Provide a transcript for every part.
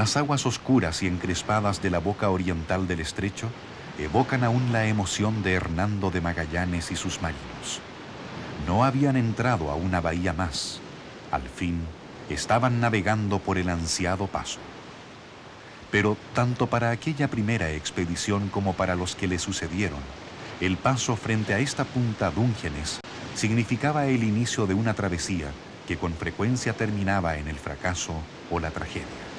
Las aguas oscuras y encrespadas de la boca oriental del estrecho evocan aún la emoción de Hernando de Magallanes y sus marinos. No habían entrado a una bahía más. Al fin, estaban navegando por el ansiado paso. Pero tanto para aquella primera expedición como para los que le sucedieron, el paso frente a esta punta Dúngenes significaba el inicio de una travesía que con frecuencia terminaba en el fracaso o la tragedia.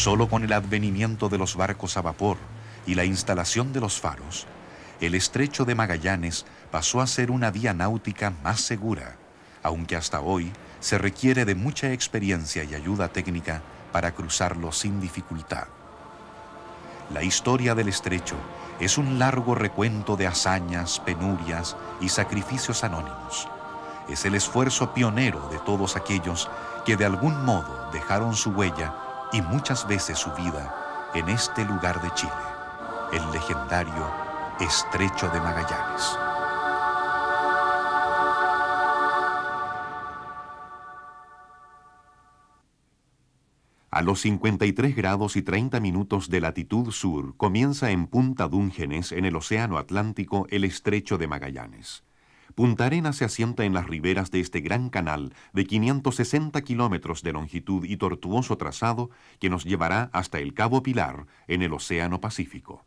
Solo con el advenimiento de los barcos a vapor y la instalación de los faros, el estrecho de Magallanes pasó a ser una vía náutica más segura, aunque hasta hoy se requiere de mucha experiencia y ayuda técnica para cruzarlo sin dificultad. La historia del estrecho es un largo recuento de hazañas, penurias y sacrificios anónimos. Es el esfuerzo pionero de todos aquellos que de algún modo dejaron su huella y muchas veces su vida en este lugar de Chile, el legendario Estrecho de Magallanes. A los 53 grados y 30 minutos de latitud sur comienza en Punta Dúngenes, en el Océano Atlántico, el Estrecho de Magallanes. Punta Arenas se asienta en las riberas de este gran canal de 560 kilómetros de longitud y tortuoso trazado que nos llevará hasta el Cabo Pilar en el Océano Pacífico.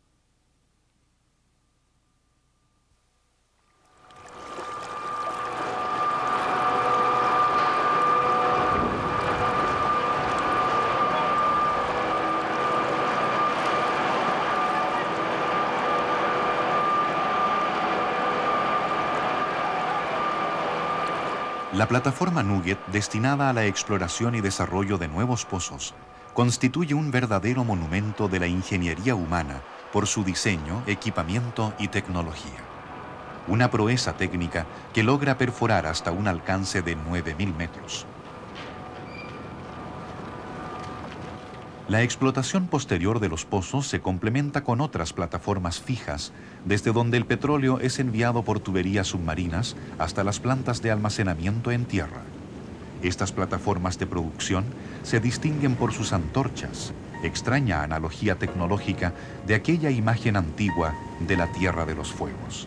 La plataforma Nugget, destinada a la exploración y desarrollo de nuevos pozos, constituye un verdadero monumento de la ingeniería humana por su diseño, equipamiento y tecnología. Una proeza técnica que logra perforar hasta un alcance de 9.000 metros. La explotación posterior de los pozos se complementa con otras plataformas fijas, desde donde el petróleo es enviado por tuberías submarinas hasta las plantas de almacenamiento en tierra. Estas plataformas de producción se distinguen por sus antorchas, extraña analogía tecnológica de aquella imagen antigua de la Tierra de los Fuegos.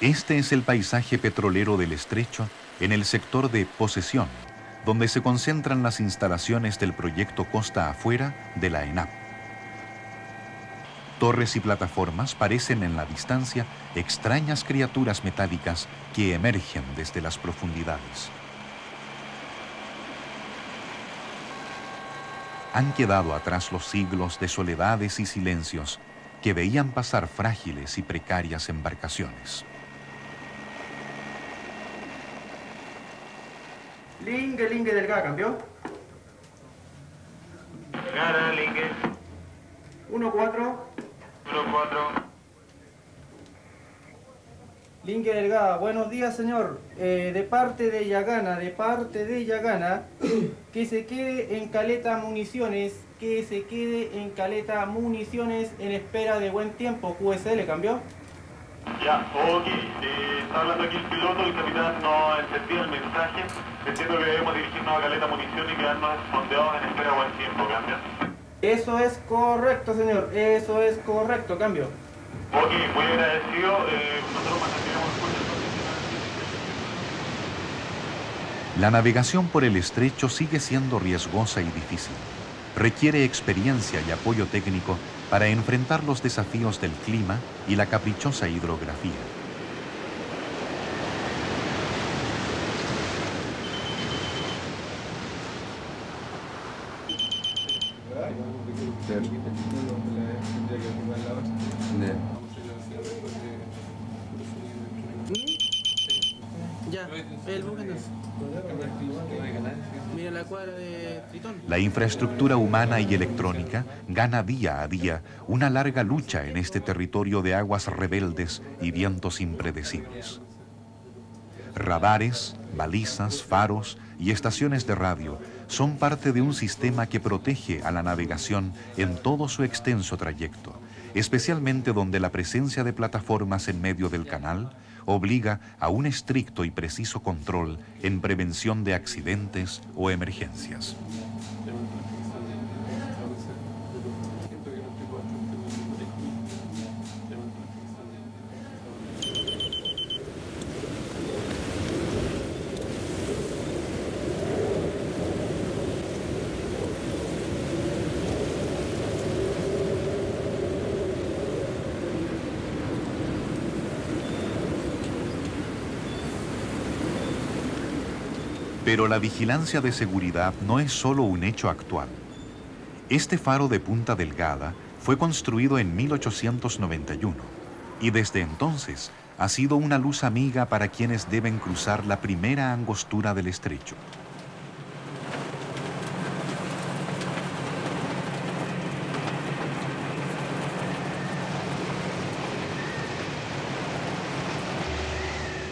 Este es el paisaje petrolero del estrecho en el sector de posesión, donde se concentran las instalaciones del proyecto Costa Afuera de la ENAP. Torres y plataformas parecen en la distancia extrañas criaturas metálicas que emergen desde las profundidades. Han quedado atrás los siglos de soledades y silencios que veían pasar frágiles y precarias embarcaciones. Lingue, lingue delgada, ¿cambió? Gara, lingue. 1-4. 1-4. Lingue delgada, buenos días señor. Eh, de parte de Yagana, de parte de Yagana, que se quede en caleta municiones, que se quede en caleta municiones en espera de buen tiempo. QSL, ¿cambió? Ya, ok. Eh, está hablando aquí el piloto, el capitán no entendía el mensaje. Entiendo que debemos dirigirnos a Caleta Munición y quedarnos fondeados en espera buen tiempo, ¿cambia? Eso es correcto, señor. Eso es correcto, cambio. Ok, muy agradecido. Eh, nosotros mantendremos La navegación por el estrecho sigue siendo riesgosa y difícil. Requiere experiencia y apoyo técnico para enfrentar los desafíos del clima y la caprichosa hidrografía. El Mira la cuadra de Tritón. La infraestructura humana y electrónica gana día a día una larga lucha en este territorio de aguas rebeldes y vientos impredecibles. Radares, balizas, faros y estaciones de radio son parte de un sistema que protege a la navegación en todo su extenso trayecto, especialmente donde la presencia de plataformas en medio del canal obliga a un estricto y preciso control en prevención de accidentes o emergencias. Pero la vigilancia de seguridad no es solo un hecho actual. Este faro de Punta Delgada fue construido en 1891 y desde entonces ha sido una luz amiga para quienes deben cruzar la primera angostura del estrecho.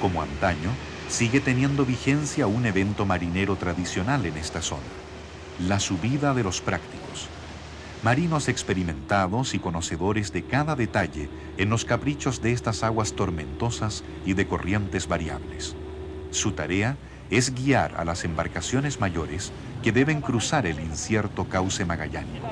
Como antaño, sigue teniendo vigencia un evento marinero tradicional en esta zona, la subida de los prácticos. Marinos experimentados y conocedores de cada detalle en los caprichos de estas aguas tormentosas y de corrientes variables. Su tarea es guiar a las embarcaciones mayores que deben cruzar el incierto cauce magallánico.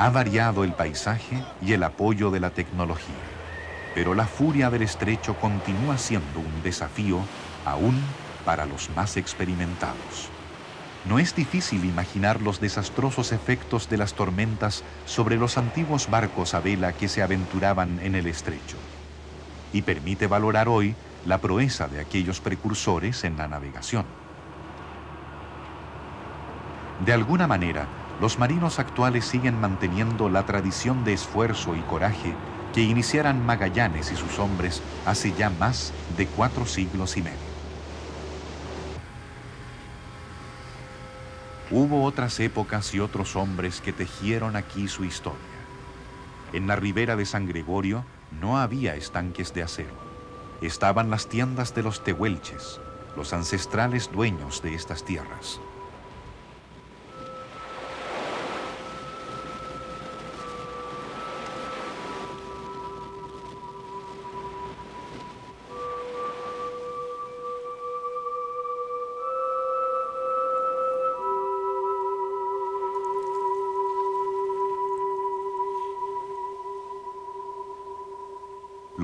Ha variado el paisaje y el apoyo de la tecnología, pero la furia del estrecho continúa siendo un desafío aún para los más experimentados. No es difícil imaginar los desastrosos efectos de las tormentas sobre los antiguos barcos a vela que se aventuraban en el estrecho. Y permite valorar hoy la proeza de aquellos precursores en la navegación. De alguna manera, los marinos actuales siguen manteniendo la tradición de esfuerzo y coraje que iniciaran Magallanes y sus hombres hace ya más de cuatro siglos y medio. Hubo otras épocas y otros hombres que tejieron aquí su historia. En la ribera de San Gregorio no había estanques de acero. Estaban las tiendas de los tehuelches, los ancestrales dueños de estas tierras.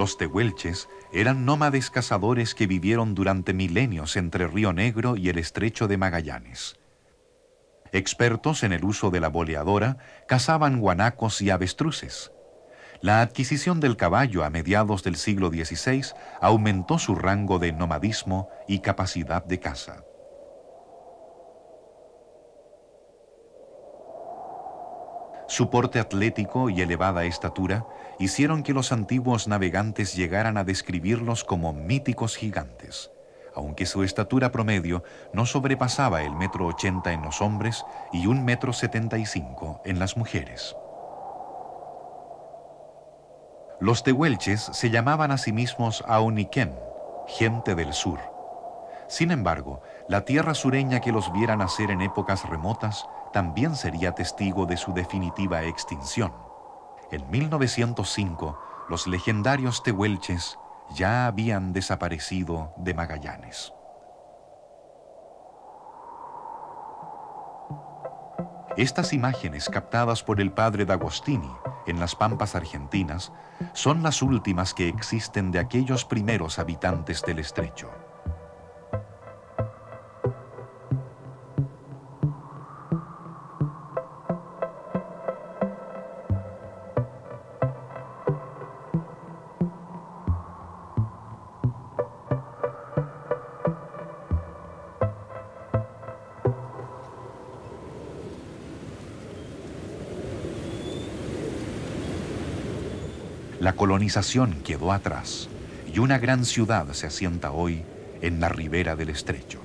Los tehuelches eran nómades cazadores que vivieron durante milenios entre Río Negro y el estrecho de Magallanes. Expertos en el uso de la boleadora, cazaban guanacos y avestruces. La adquisición del caballo a mediados del siglo XVI aumentó su rango de nomadismo y capacidad de caza. Su porte atlético y elevada estatura hicieron que los antiguos navegantes llegaran a describirlos como míticos gigantes, aunque su estatura promedio no sobrepasaba el metro ochenta en los hombres y un metro setenta y cinco en las mujeres. Los tehuelches se llamaban a sí mismos Aoniquén, gente del sur. Sin embargo, la tierra sureña que los viera nacer en épocas remotas también sería testigo de su definitiva extinción. En 1905, los legendarios tehuelches ya habían desaparecido de Magallanes. Estas imágenes captadas por el padre D'Agostini en las pampas argentinas son las últimas que existen de aquellos primeros habitantes del estrecho. Quedó atrás y una gran ciudad se asienta hoy en la ribera del estrecho.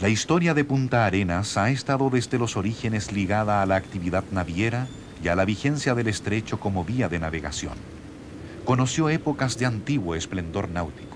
La historia de Punta Arenas ha estado desde los orígenes ligada a la actividad naviera y a la vigencia del estrecho como vía de navegación. Conoció épocas de antiguo esplendor náutico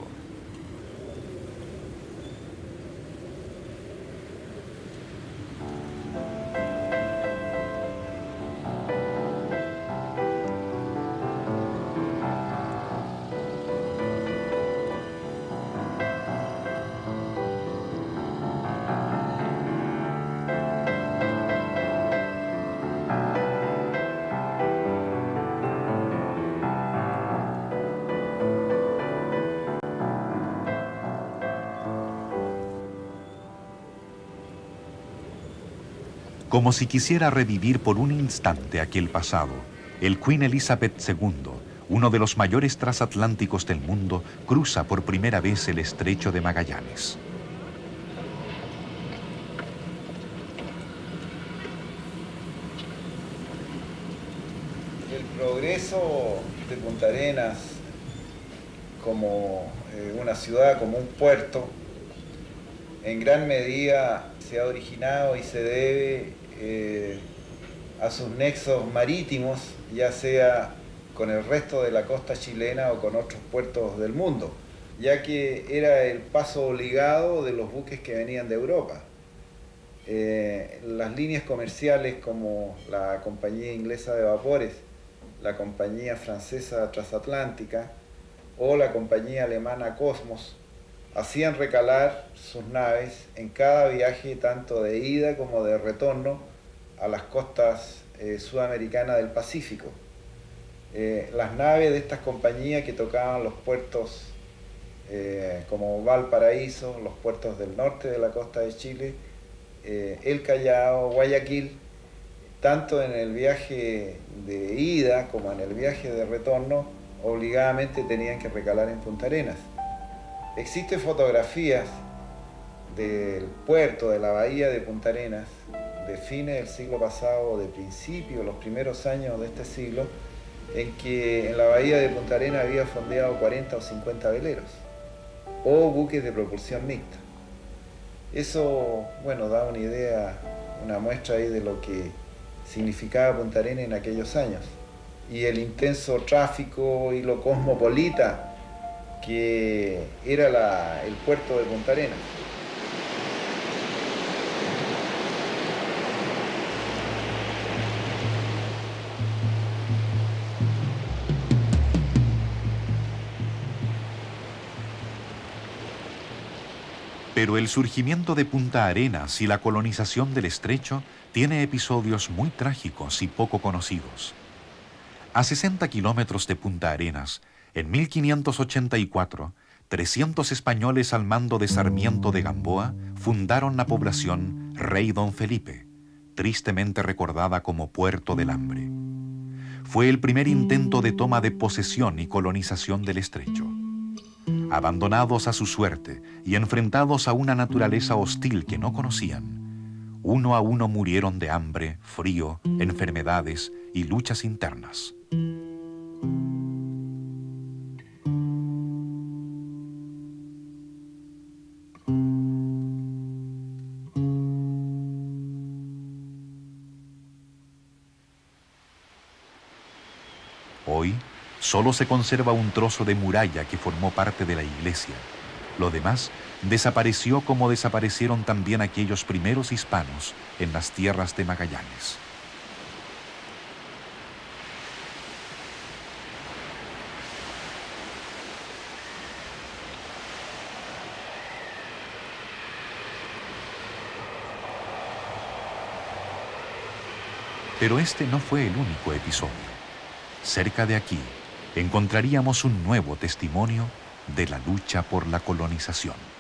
Como si quisiera revivir por un instante aquel pasado, el Queen Elizabeth II, uno de los mayores transatlánticos del mundo, cruza por primera vez el estrecho de Magallanes. El progreso de Punta Arenas como eh, una ciudad, como un puerto, en gran medida se ha originado y se debe eh, a sus nexos marítimos, ya sea con el resto de la costa chilena o con otros puertos del mundo, ya que era el paso obligado de los buques que venían de Europa. Eh, las líneas comerciales como la compañía inglesa de vapores, la compañía francesa transatlántica o la compañía alemana Cosmos hacían recalar sus naves en cada viaje tanto de ida como de retorno a las costas eh, sudamericanas del Pacífico. Eh, las naves de estas compañías que tocaban los puertos eh, como Valparaíso, los puertos del norte de la costa de Chile, El Callao, Guayaquil, tanto en el viaje de ida como en el viaje de retorno, obligadamente tenían que recalar en Punta Arenas. Existen fotografías del puerto, de la bahía de Punta Arenas, de fines del siglo pasado, de principios, los primeros años de este siglo, en que en la bahía de Punta Arenas había fondeado 40 o 50 veleros o buques de propulsión mixta. Eso, bueno, da una idea, una muestra ahí de lo que significaba Punta Arenas en aquellos años. Y el intenso tráfico y lo cosmopolita que era el puerto de Punta Arenas. Pero el surgimiento de Punta Arenas y la colonización del estrecho tiene episodios muy trágicos y poco conocidos. A 60 kilómetros de Punta Arenas, en 1584, 300 españoles al mando de Sarmiento de Gamboa fundaron la población Rey Don Felipe, tristemente recordada como Puerto del Hambre. Fue el primer intento de toma de posesión y colonización del estrecho. Abandonados a su suerte y enfrentados a una naturaleza hostil que no conocían, uno a uno murieron de hambre, frío, enfermedades y luchas internas. Solo se conserva un trozo de muralla que formó parte de la iglesia. Lo demás desapareció como desaparecieron también aquellos primeros hispanos en las tierras de Magallanes. Pero este no fue el único episodio. Cerca de aquí encontraríamos un nuevo testimonio de la lucha por la colonización.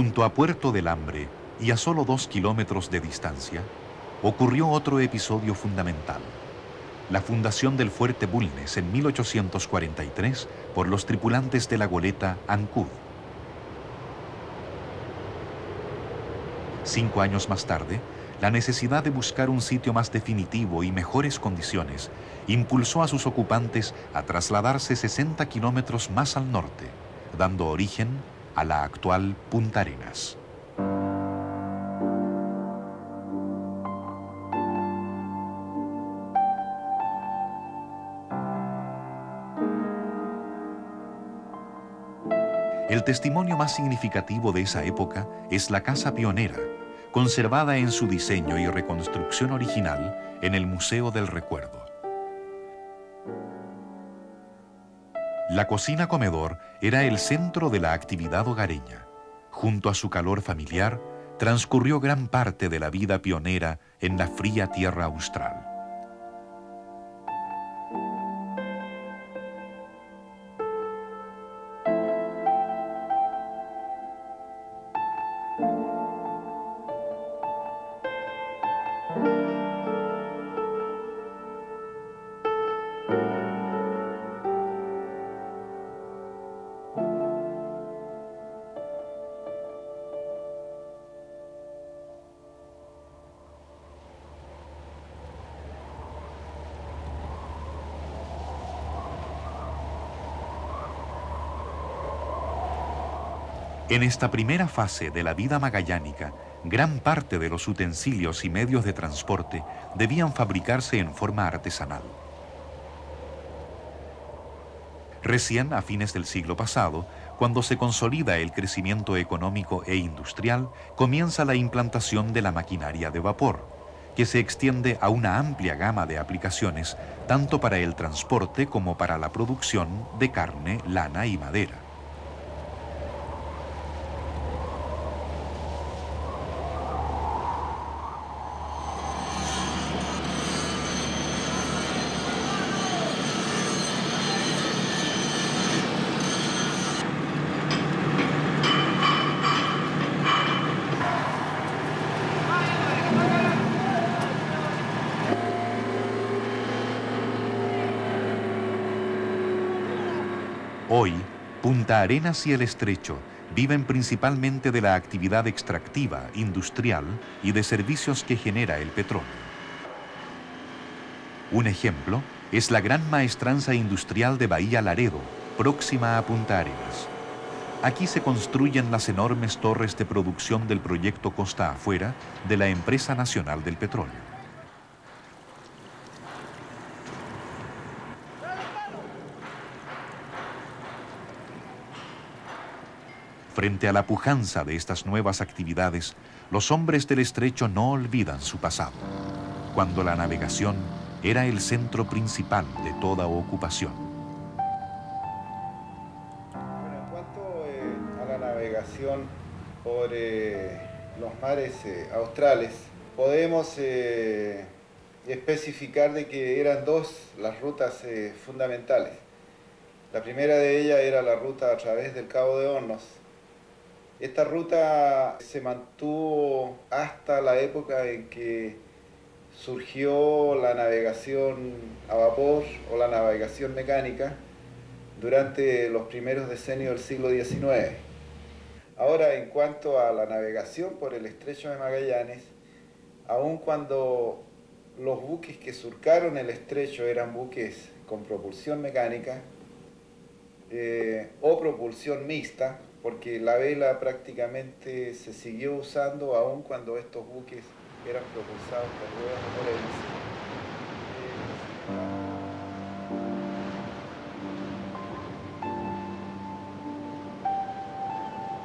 Junto a Puerto del Hambre y a solo dos kilómetros de distancia, ocurrió otro episodio fundamental. La fundación del fuerte Bulnes en 1843 por los tripulantes de la goleta Ancud. Cinco años más tarde, la necesidad de buscar un sitio más definitivo y mejores condiciones impulsó a sus ocupantes a trasladarse 60 kilómetros más al norte, dando origen a la actual Punta Arenas. El testimonio más significativo de esa época es la casa pionera, conservada en su diseño y reconstrucción original en el Museo del Recuerdo. La cocina comedor era el centro de la actividad hogareña. Junto a su calor familiar, transcurrió gran parte de la vida pionera en la fría tierra austral. En esta primera fase de la vida magallánica, gran parte de los utensilios y medios de transporte debían fabricarse en forma artesanal. Recién a fines del siglo pasado, cuando se consolida el crecimiento económico e industrial, comienza la implantación de la maquinaria de vapor, que se extiende a una amplia gama de aplicaciones, tanto para el transporte como para la producción de carne, lana y madera. Hoy, Punta Arenas y el Estrecho viven principalmente de la actividad extractiva, industrial y de servicios que genera el petróleo. Un ejemplo es la gran maestranza industrial de Bahía Laredo, próxima a Punta Arenas. Aquí se construyen las enormes torres de producción del proyecto Costa Afuera de la Empresa Nacional del Petróleo. Frente a la pujanza de estas nuevas actividades, los hombres del estrecho no olvidan su pasado, cuando la navegación era el centro principal de toda ocupación. En cuanto eh, a la navegación por eh, los mares eh, australes, podemos especificar de que eran dos las rutas fundamentales. La primera de ellas era la ruta a través del Cabo de Hornos. Esta ruta se mantuvo hasta la época en que surgió la navegación a vapor o la navegación mecánica durante los primeros decenios del siglo XIX. Ahora, en cuanto a la navegación por el estrecho de Magallanes, aun cuando los buques que surcaron el estrecho eran buques con propulsión mecánica eh, o propulsión mixta, porque la vela prácticamente se siguió usando aun cuando estos buques eran propulsados por ruedas motores.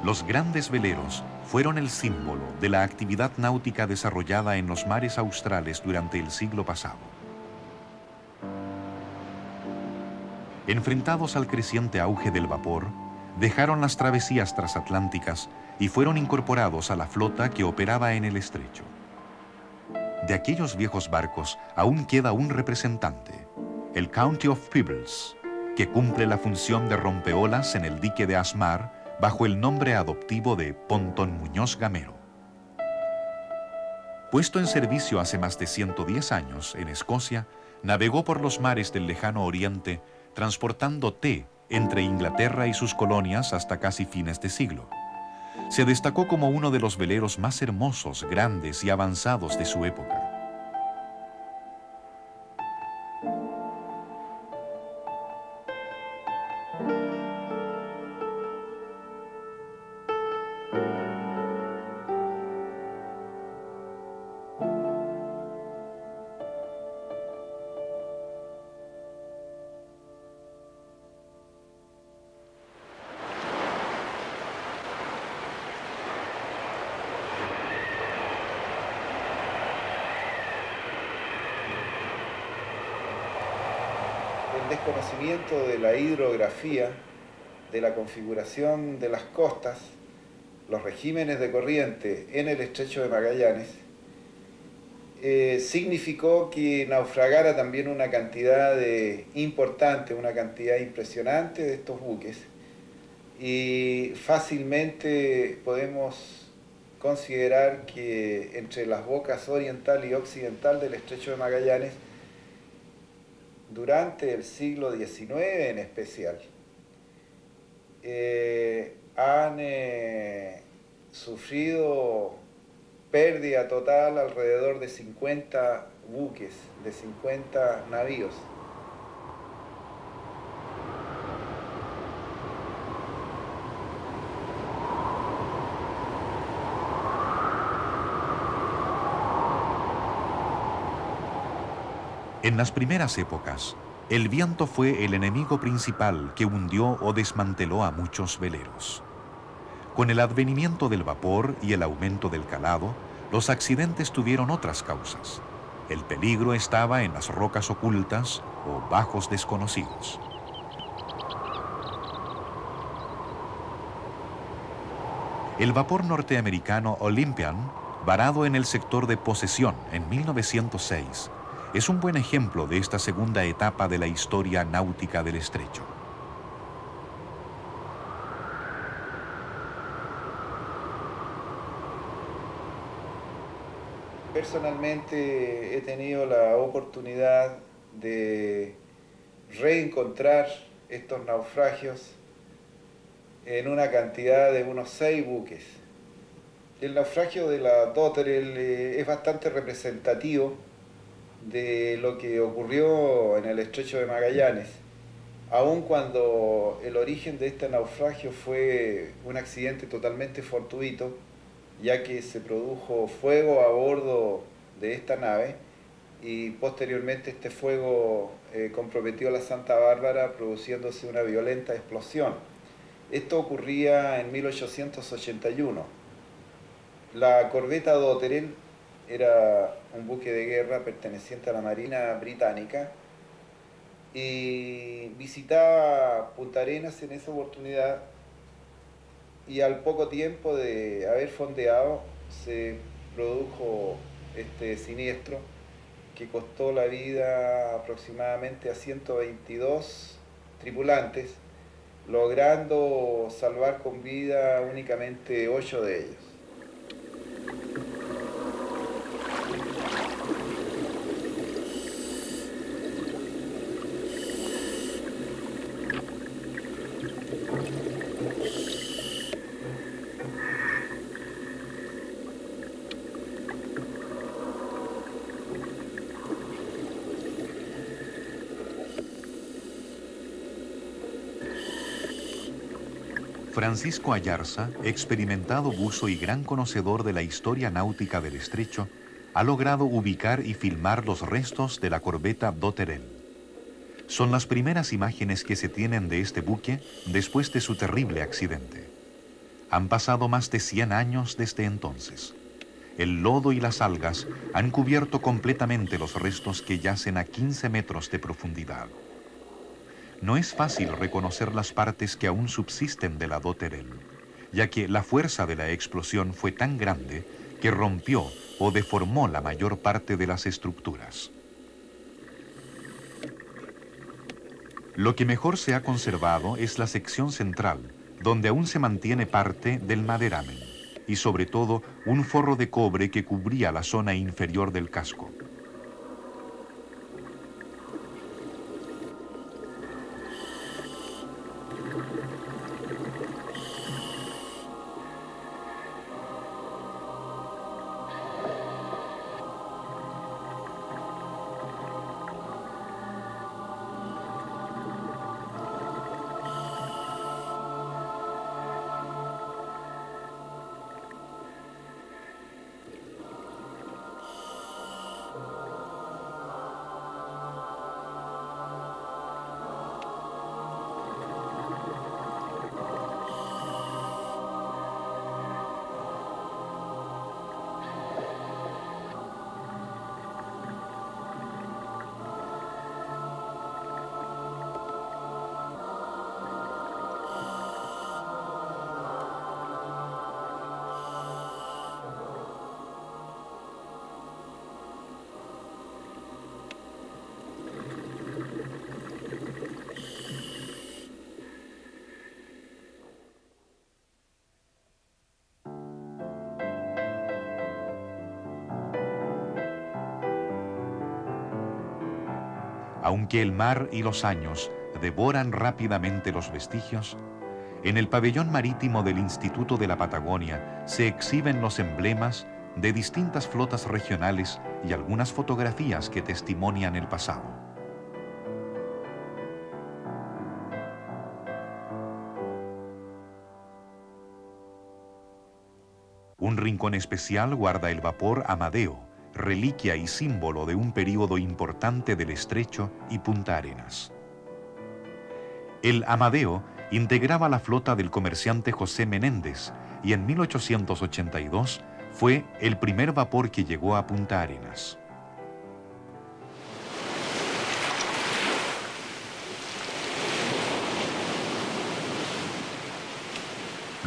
Los grandes veleros fueron el símbolo de la actividad náutica desarrollada en los mares australes durante el siglo pasado. Enfrentados al creciente auge del vapor, dejaron las travesías transatlánticas y fueron incorporados a la flota que operaba en el estrecho. De aquellos viejos barcos aún queda un representante, el County of Peebles, que cumple la función de rompeolas en el dique de Asmar bajo el nombre adoptivo de Pontón Muñoz Gamero. Puesto en servicio hace más de 110 años en Escocia, navegó por los mares del lejano oriente transportando té entre Inglaterra y sus colonias hasta casi fines de siglo. Se destacó como uno de los veleros más hermosos, grandes y avanzados de su época. La hidrografía, de la configuración de las costas, los regímenes de corriente en el estrecho de Magallanes, eh, significó que naufragara también una cantidad importante, una cantidad impresionante de estos buques y fácilmente podemos considerar que entre las bocas oriental y occidental del estrecho de Magallanes durante el siglo XIX en especial, eh, han eh, sufrido pérdida total alrededor de 50 buques, de 50 navíos. En las primeras épocas, el viento fue el enemigo principal que hundió o desmanteló a muchos veleros. Con el advenimiento del vapor y el aumento del calado, los accidentes tuvieron otras causas. El peligro estaba en las rocas ocultas o bajos desconocidos. El vapor norteamericano Olympian, varado en el sector de posesión en 1906, es un buen ejemplo de esta segunda etapa de la historia náutica del estrecho. Personalmente he tenido la oportunidad de reencontrar estos naufragios en una cantidad de unos seis buques. El naufragio de la Dotterel eh, es bastante representativo de lo que ocurrió en el estrecho de Magallanes, aun cuando el origen de este naufragio fue un accidente totalmente fortuito, ya que se produjo fuego a bordo de esta nave y posteriormente este fuego eh, comprometió a la Santa Bárbara produciéndose una violenta explosión. Esto ocurría en 1881. La corbeta Doterel era un buque de guerra perteneciente a la Marina Británica y visitaba Punta Arenas en esa oportunidad y al poco tiempo de haber fondeado se produjo este siniestro que costó la vida aproximadamente a 122 tripulantes, logrando salvar con vida únicamente 8 de ellos. Francisco Ayarza, experimentado buzo y gran conocedor de la historia náutica del estrecho, ha logrado ubicar y filmar los restos de la corbeta Doterel. Son las primeras imágenes que se tienen de este buque después de su terrible accidente. Han pasado más de 100 años desde entonces. El lodo y las algas han cubierto completamente los restos que yacen a 15 metros de profundidad no es fácil reconocer las partes que aún subsisten de la Doterel, ya que la fuerza de la explosión fue tan grande que rompió o deformó la mayor parte de las estructuras. Lo que mejor se ha conservado es la sección central, donde aún se mantiene parte del maderamen, y sobre todo un forro de cobre que cubría la zona inferior del casco. Aunque el mar y los años devoran rápidamente los vestigios, en el pabellón marítimo del Instituto de la Patagonia se exhiben los emblemas de distintas flotas regionales y algunas fotografías que testimonian el pasado. Un rincón especial guarda el vapor Amadeo, reliquia y símbolo de un período importante del Estrecho y Punta Arenas. El Amadeo integraba la flota del comerciante José Menéndez y en 1882 fue el primer vapor que llegó a Punta Arenas.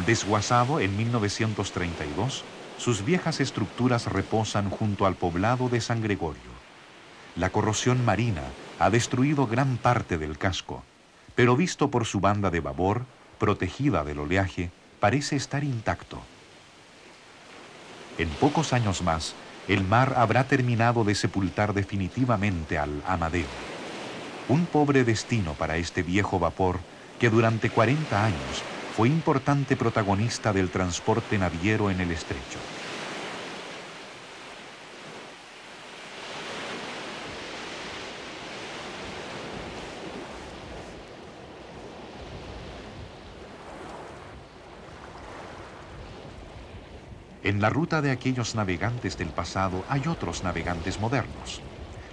Desguazado en 1932, sus viejas estructuras reposan junto al poblado de San Gregorio. La corrosión marina ha destruido gran parte del casco, pero visto por su banda de babor, protegida del oleaje, parece estar intacto. En pocos años más, el mar habrá terminado de sepultar definitivamente al Amadeo. Un pobre destino para este viejo vapor que durante 40 años fue importante protagonista del transporte naviero en el estrecho. En la ruta de aquellos navegantes del pasado hay otros navegantes modernos.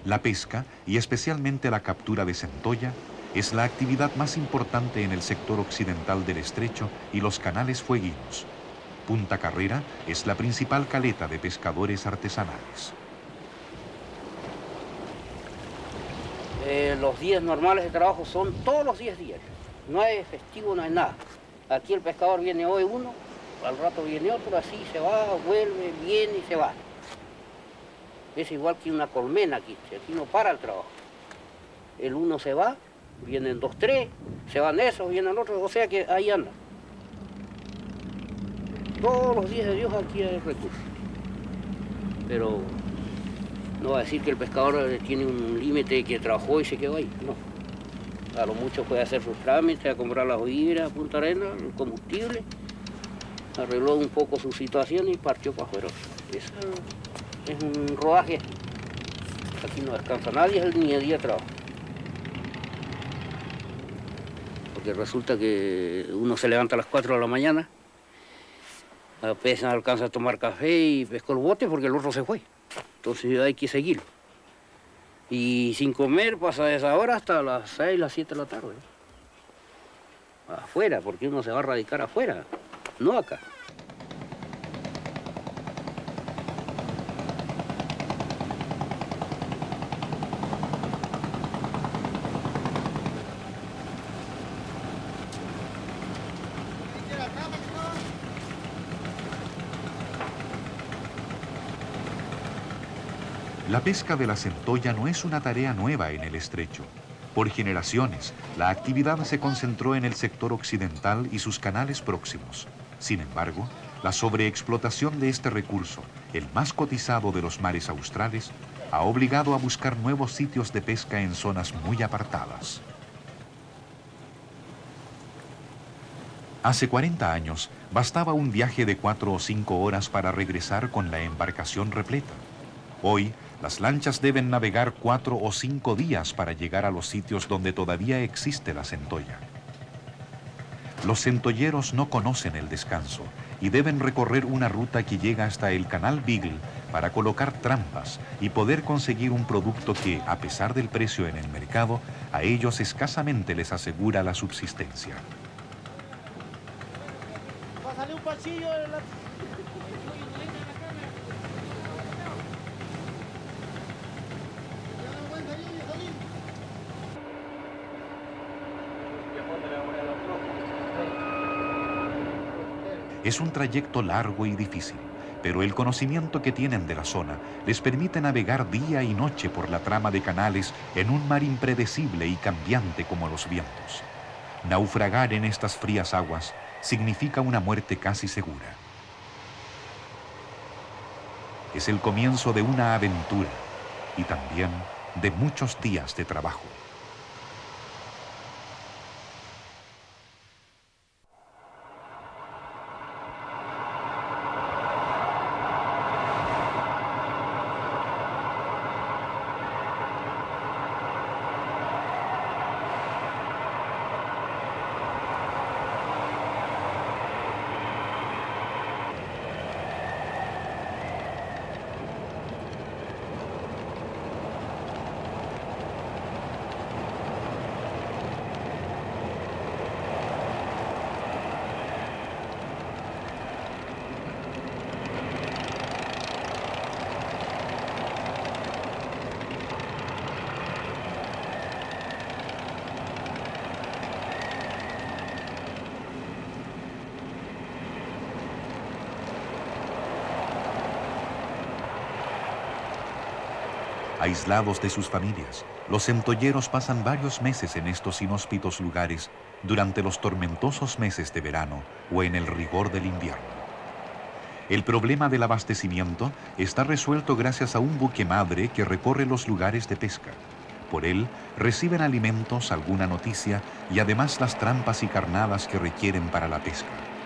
La pesca, y especialmente la captura de centolla, es la actividad más importante en el sector occidental del estrecho y los canales fueguinos. Punta Carrera es la principal caleta de pescadores artesanales. Eh, los días normales de trabajo son todos los días días. No hay festivo, no hay nada. Aquí el pescador viene hoy uno, al rato viene otro, así se va, vuelve, viene y se va. Es igual que una colmena aquí, aquí no para el trabajo. El uno se va, vienen dos, tres, se van esos, vienen otros, o sea que ahí anda. Todos los días de Dios aquí hay recursos. Pero no va a decir que el pescador tiene un límite que trabajó y se quedó ahí, no. A lo mucho puede hacer sus trámites, a comprar las a Punta Arena, el combustible, arregló un poco su situación y partió para afuera. Es, un rodaje. Aquí no descansa nadie, ni el día de trabajo. Resulta que uno se levanta a las 4 de la mañana, apenas alcanza a tomar café y pescó el bote porque el otro se fue. Entonces hay que seguir. Y sin comer pasa esa hora hasta las 6, las 7 de la tarde. Afuera, porque uno se va a radicar afuera, no acá. Pesca de la centolla no es una tarea nueva en el estrecho. Por generaciones, la actividad se concentró en el sector occidental y sus canales próximos. Sin embargo, la sobreexplotación de este recurso, el más cotizado de los mares australes, ha obligado a buscar nuevos sitios de pesca en zonas muy apartadas. Hace 40 años, bastaba un viaje de cuatro o cinco horas para regresar con la embarcación repleta. Hoy, las lanchas deben navegar cuatro o cinco días para llegar a los sitios donde todavía existe la centolla. Los centolleros no conocen el descanso y deben recorrer una ruta que llega hasta el canal Beagle para colocar trampas y poder conseguir un producto que, a pesar del precio en el mercado, a ellos escasamente les asegura la subsistencia. Es un trayecto largo y difícil, pero el conocimiento que tienen de la zona les permite navegar día y noche por la trama de canales en un mar impredecible y cambiante como los vientos. Naufragar en estas frías aguas significa una muerte casi segura. Es el comienzo de una aventura y también de muchos días de trabajo. Aislados de sus familias, los centolleros pasan varios meses en estos inhóspitos lugares durante los tormentosos meses de verano o en el rigor del invierno. El problema del abastecimiento está resuelto gracias a un buque madre que recorre los lugares de pesca. Por él reciben alimentos, alguna noticia y además las trampas y carnadas que requieren para la pesca.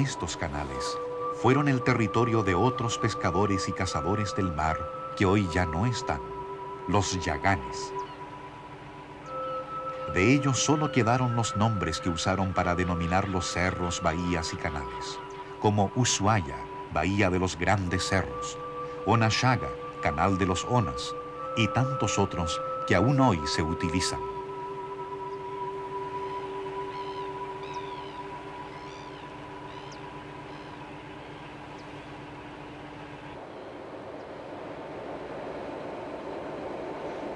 Estos canales fueron el territorio de otros pescadores y cazadores del mar que hoy ya no están, los yaganes. De ellos solo quedaron los nombres que usaron para denominar los cerros, bahías y canales, como Ushuaia, bahía de los grandes cerros, Onashaga, canal de los Onas, y tantos otros que aún hoy se utilizan.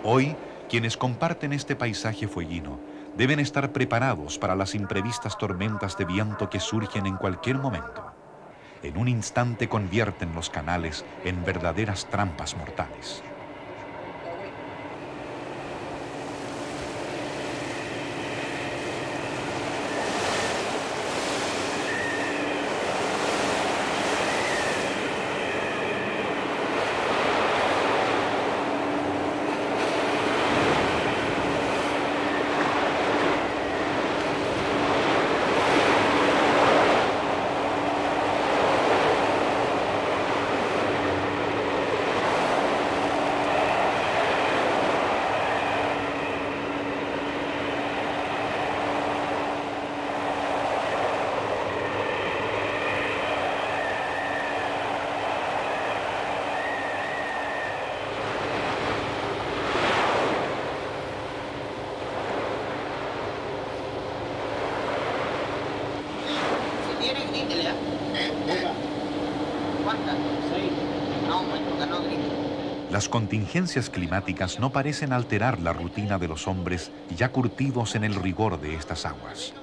Hoy, quienes comparten este paisaje fueguino deben estar preparados para las imprevistas tormentas de viento que surgen en cualquier momento. En un instante convierten los canales en verdaderas trampas mortales. Contingencias climáticas no parecen alterar la rutina de los hombres ya curtidos en el rigor de estas aguas.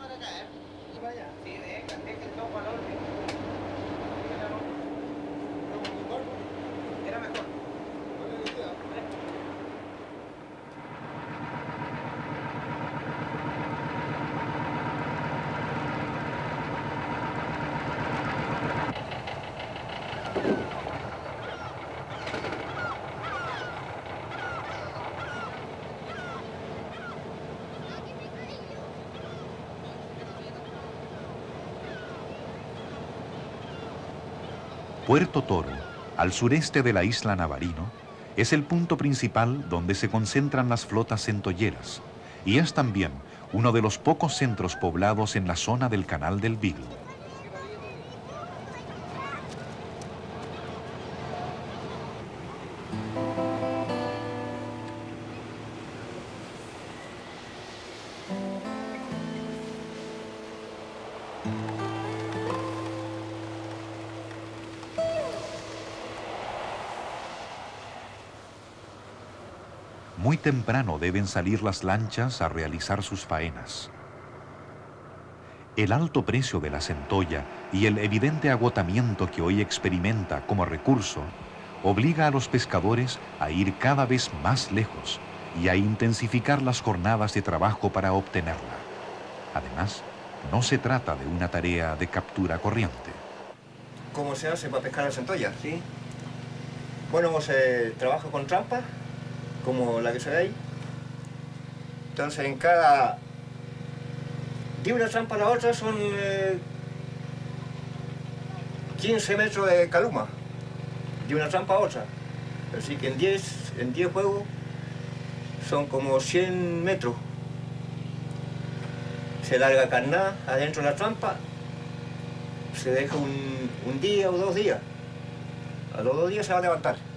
Puerto Toro, al sureste de la isla Navarino, es el punto principal donde se concentran las flotas centolleras y es también uno de los pocos centros poblados en la zona del Canal del Beagle. Temprano deben salir las lanchas a realizar sus faenas. El alto precio de la centolla y el evidente agotamiento que hoy experimenta como recurso obliga a los pescadores a ir cada vez más lejos y a intensificar las jornadas de trabajo para obtenerla. Además, no se trata de una tarea de captura corriente. ¿Cómo se hace para pescar la centolla? ¿Sí? Bueno, se trabaja con trampas como la que se ve ahí. Entonces en cada... De una trampa a la otra son 15 metros de caluma, de una trampa a otra. Así que en 10, en 10 juegos son como 100 metros. Se larga carnada adentro de la trampa, se deja un día o dos días. A los dos días se va a levantar.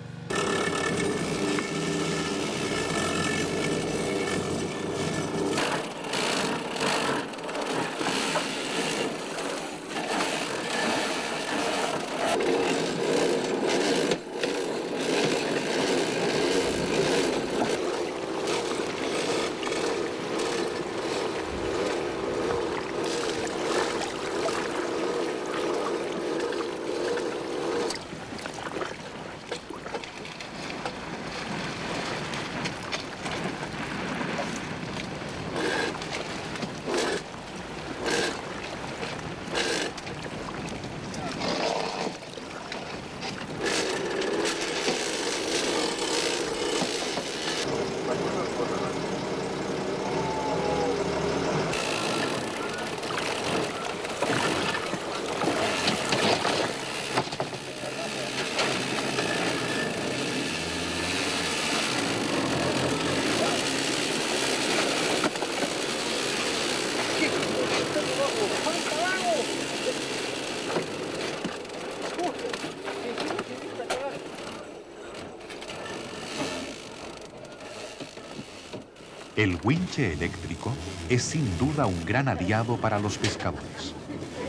El winche eléctrico es sin duda un gran aliado para los pescadores.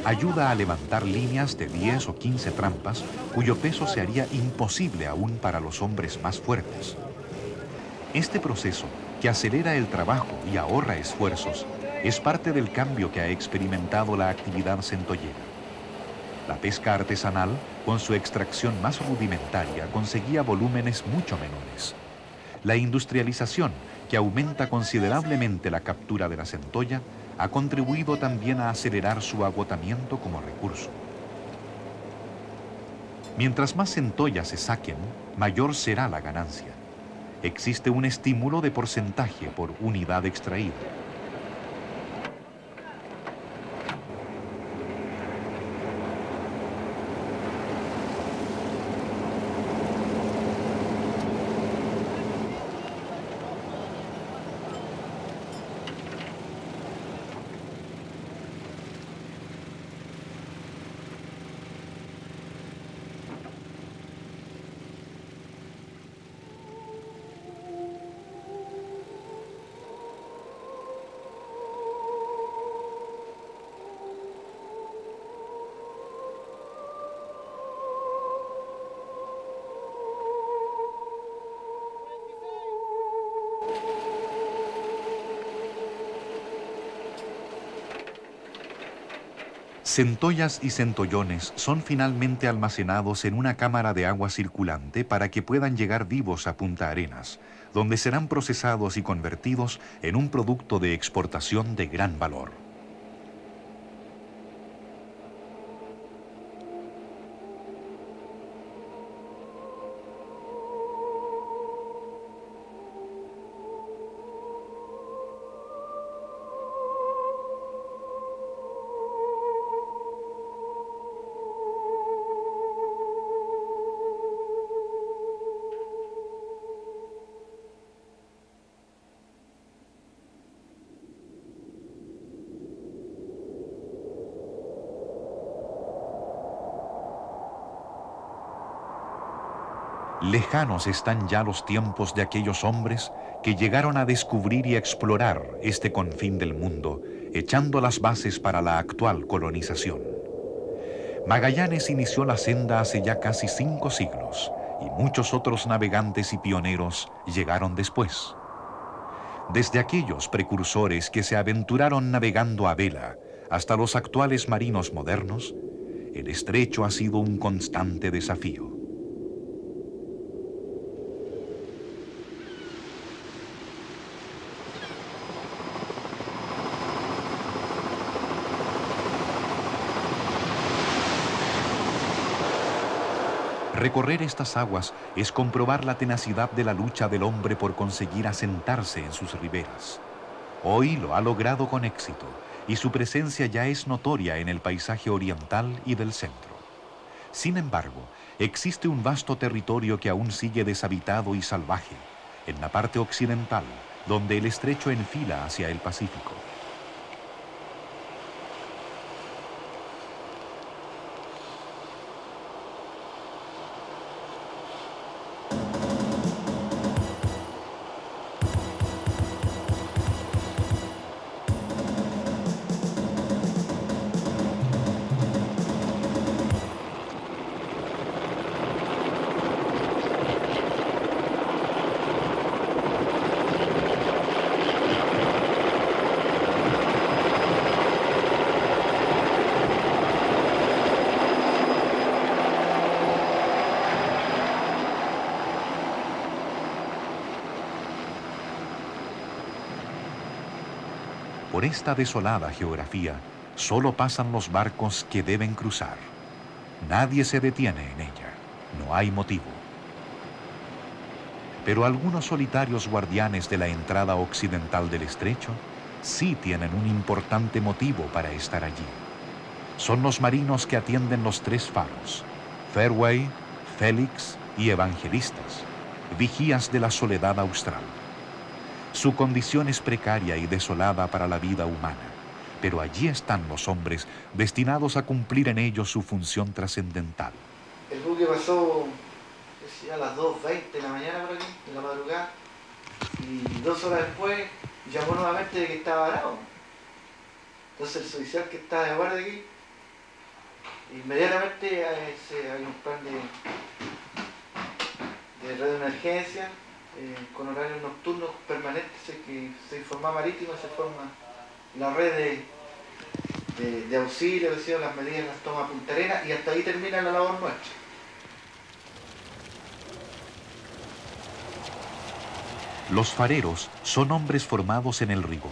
Ayuda a levantar líneas de 10 o 15 trampas cuyo peso se haría imposible aún para los hombres más fuertes. Este proceso, que acelera el trabajo y ahorra esfuerzos, es parte del cambio que ha experimentado la actividad centollera. La pesca artesanal, con su extracción más rudimentaria, conseguía volúmenes mucho menores. La industrialización, que aumenta considerablemente la captura de la centolla, ha contribuido también a acelerar su agotamiento como recurso. Mientras más centollas se saquen, mayor será la ganancia. Existe un estímulo de porcentaje por unidad extraída. Centollas y centollones son finalmente almacenados en una cámara de agua circulante para que puedan llegar vivos a Punta Arenas, donde serán procesados y convertidos en un producto de exportación de gran valor. Lejanos están ya los tiempos de aquellos hombres que llegaron a descubrir y explorar este confín del mundo, echando las bases para la actual colonización. Magallanes inició la senda hace ya casi cinco siglos y muchos otros navegantes y pioneros llegaron después. Desde aquellos precursores que se aventuraron navegando a vela hasta los actuales marinos modernos, el estrecho ha sido un constante desafío. Recorrer estas aguas es comprobar la tenacidad de la lucha del hombre por conseguir asentarse en sus riberas. Hoy lo ha logrado con éxito y su presencia ya es notoria en el paisaje oriental y del centro. Sin embargo, existe un vasto territorio que aún sigue deshabitado y salvaje, en la parte occidental, donde el estrecho enfila hacia el Pacífico. Esta desolada geografía solo pasan los barcos que deben cruzar. Nadie se detiene en ella, no hay motivo. Pero algunos solitarios guardianes de la entrada occidental del estrecho sí tienen un importante motivo para estar allí. Son los marinos que atienden los tres faros, Fairway, Félix y Evangelistas, vigías de la soledad austral. Su condición es precaria y desolada para la vida humana, pero allí están los hombres destinados a cumplir en ellos su función trascendental. El buque pasó a las 2.20 de la mañana por aquí, en la madrugada, y dos horas después llamó nuevamente de que estaba varado. Entonces el oficial que estaba de guardia aquí, inmediatamente hay un plan de, de emergencia, eh, con horarios nocturnos permanentes, que se informa marítimo, se forma la red de, de, auxilio, las medidas las toma Punta Arena y hasta ahí termina la labor nuestra. Los fareros son hombres formados en el rigor.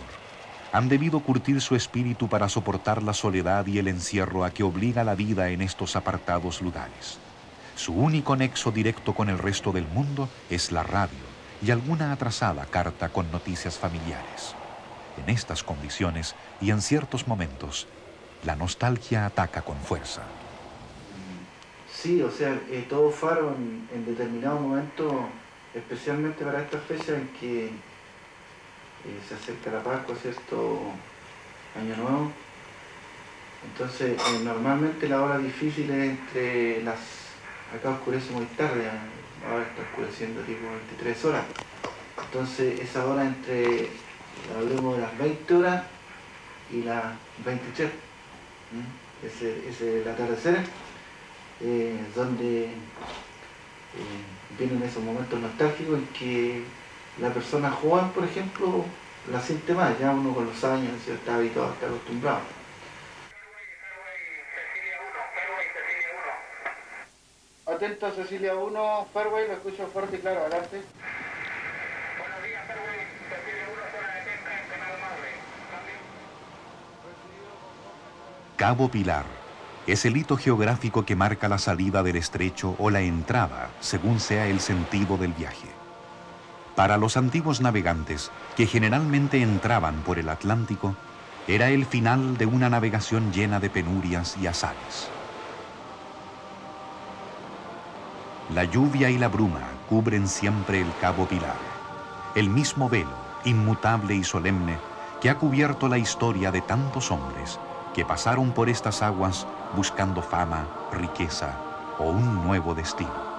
Han debido curtir su espíritu para soportar la soledad y el encierro a que obliga la vida en estos apartados lugares. Su único nexo directo con el resto del mundo es la radio y alguna atrasada carta con noticias familiares. En estas condiciones y en ciertos momentos, la nostalgia ataca con fuerza. Sí, o sea, eh, todo faro en, determinado momento, especialmente para esta fecha en que eh, se acerca la Pascua, ¿cierto? Año Nuevo. Entonces, eh, normalmente la hora difícil es entre las... Acá oscurece muy tarde, ahora está oscureciendo tipo 23 horas. Entonces esa hora entre, hablemos de las 20 horas y las 23, ese, ese el atardecer, eh, donde eh, vienen esos momentos nostálgicos en que la persona joven, por ejemplo, la siente más, ya uno con los años está habituado, está acostumbrado. Atento Cecilia 1, Fairway, lo escucho fuerte y claro, adelante. Buenos días, Fairway, Cecilia 1, zona de pesca en Canal Madre. Cabo Pilar es el hito geográfico que marca la salida del estrecho o la entrada, según sea el sentido del viaje. Para los antiguos navegantes, que generalmente entraban por el Atlántico, era el final de una navegación llena de penurias y azares. La lluvia y la bruma cubren siempre el Cabo Pilar, el mismo velo, inmutable y solemne, que ha cubierto la historia de tantos hombres que pasaron por estas aguas buscando fama, riqueza o un nuevo destino.